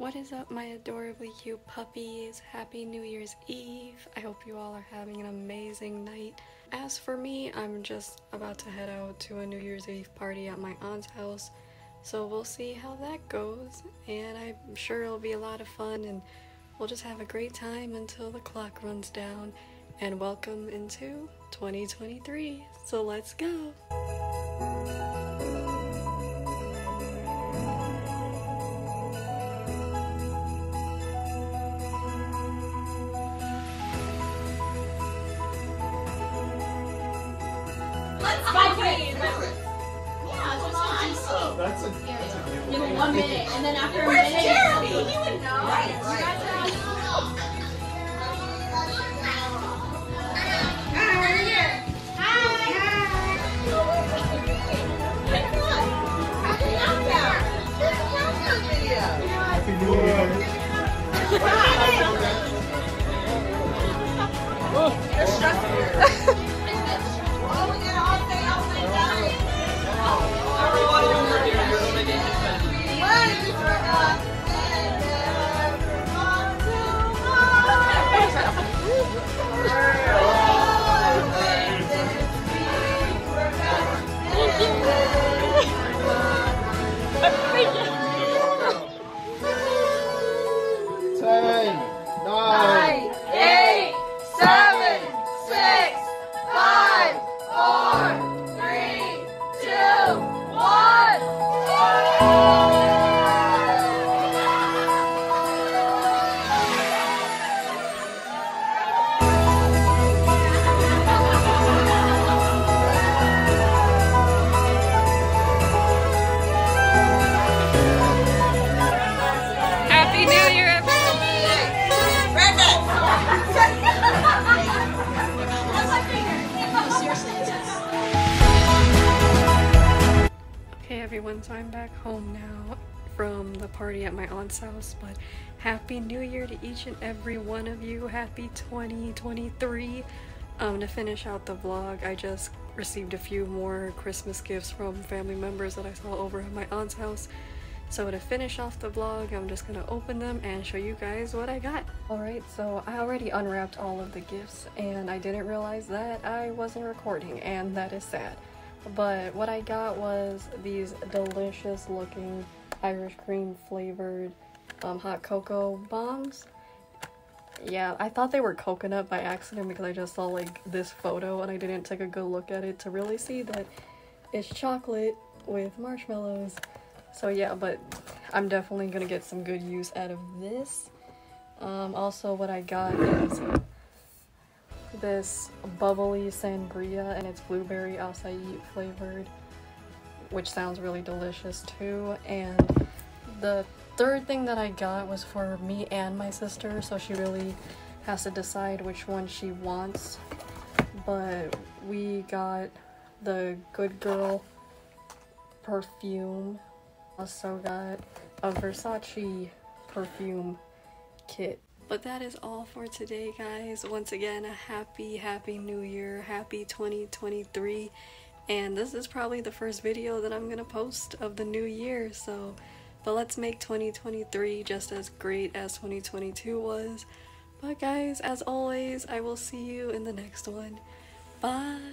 What is up, my adorably cute puppies? Happy New Year's Eve. I hope you all are having an amazing night. As for me, I'm just about to head out to a New Year's Eve party at my aunt's house. So we'll see how that goes. And I'm sure it'll be a lot of fun and we'll just have a great time until the clock runs down. And welcome into 2023. So let's go. Yeah, that's a, that's a good Give one. it one minute, and then after a minute, 어. Everyone, so I'm back home now from the party at my aunt's house. But happy new year to each and every one of you. Happy 2023. Um, to finish out the vlog, I just received a few more Christmas gifts from family members that I saw over at my aunt's house. So to finish off the vlog, I'm just gonna open them and show you guys what I got. Alright, so I already unwrapped all of the gifts and I didn't realize that I wasn't recording and that is sad. But what I got was these delicious looking Irish cream flavored um, hot cocoa bombs. Yeah, I thought they were coconut by accident because I just saw like this photo and I didn't take a good look at it to really see that it's chocolate with marshmallows. So yeah, but I'm definitely gonna get some good use out of this. Um, also, what I got is this bubbly sangria and it's blueberry acai flavored, which sounds really delicious too. And the third thing that I got was for me and my sister, so she really has to decide which one she wants. But we got the Good Girl perfume. Also got a Versace perfume kit. But that is all for today, guys. Once again, a happy, happy new year. Happy 2023. And this is probably the first video that I'm gonna post of the new year, so. But let's make 2023 just as great as 2022 was. But, guys, as always, I will see you in the next one. Bye.